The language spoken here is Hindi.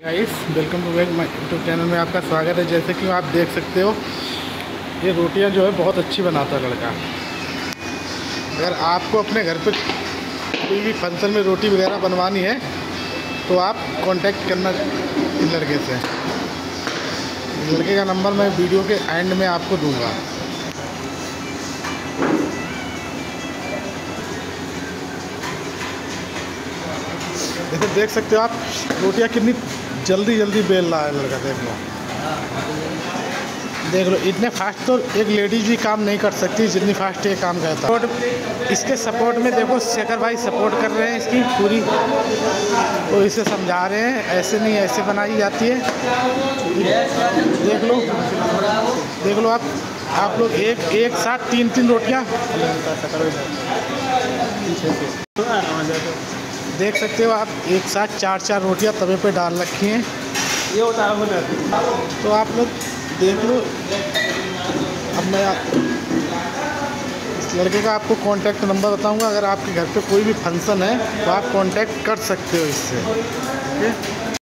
Guys welcome to back my YouTube channel में आपका स्वागत है। जैसे कि आप देख सकते हो, ये रोटियाँ जो है बहुत अच्छी बनाता है लड़का। अगर आपको अपने घर पे कोई भी फ़ंक्शन में रोटी वगैरह बनवानी है तो आप कांटेक्ट करना इस लड़के से। लड़के का नंबर मैं वीडियो के एंड में आपको दूँगा। जैसे देख सकते हो आप रोटियाँ कितनी जल्दी जल्दी बेल रहा है लड़का, देख लो। देख लो, इतने फास्ट तो एक लेडीज़ भी काम नहीं कर सकती जितनी फास्ट ये काम करता। है इसके सपोर्ट में देखो, शेखर भाई सपोर्ट कर रहे हैं इसकी पूरी। तो इसे समझा रहे हैं, ऐसे नहीं, ऐसे बनाई जाती है। देख लो देख लो आप आप लोग एक एक साथ तीन तीन रोटियाँ। देख सकते हो आप एक साथ चार चार रोटियाँ तवे पे डाल रखी हैं। ये होता है तो आप लोग देख लो। अब मैं आप- इस लड़के का आपको कांटेक्ट नंबर बताऊँगा। अगर आपके घर पे कोई भी फ़ंक्शन है तो आप कांटेक्ट कर सकते हो इससे। ठीक है?